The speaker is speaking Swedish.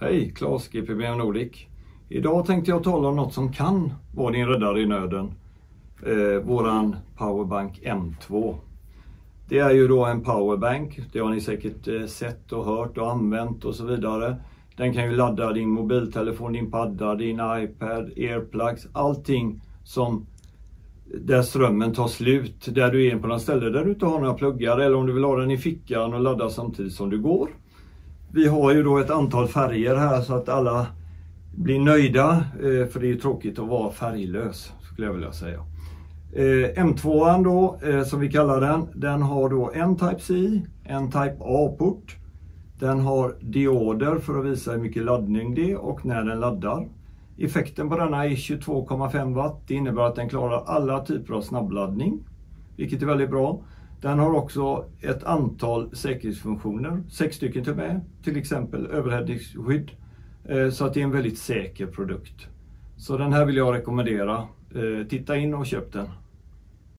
Hej, Claes GPBM Nordic. Idag tänkte jag tala om något som kan vara din räddare i nöden. Eh, våran Powerbank M2. Det är ju då en powerbank, det har ni säkert eh, sett och hört och använt och så vidare. Den kan ju ladda din mobiltelefon, din padda, din iPad, airplugs, allting som där strömmen tar slut, där du är på något ställe där du inte har några pluggar eller om du vill ha den i fickan och ladda samtidigt som du går. Vi har ju då ett antal färger här så att alla blir nöjda, eh, för det är ju tråkigt att vara färglös skulle jag vilja säga. Eh, M2 då, eh, som vi kallar den, den har då en Type-C, en Type A-port. Den har dioder för att visa hur mycket laddning det är och när den laddar. Effekten på denna är 22,5 watt. Det innebär att den klarar alla typer av snabbladdning, vilket är väldigt bra. Den har också ett antal säkerhetsfunktioner, sex stycken till med, till exempel överhettningsskydd. Eh, så att det är en väldigt säker produkt. Så den här vill jag rekommendera. Eh, titta in och köp den.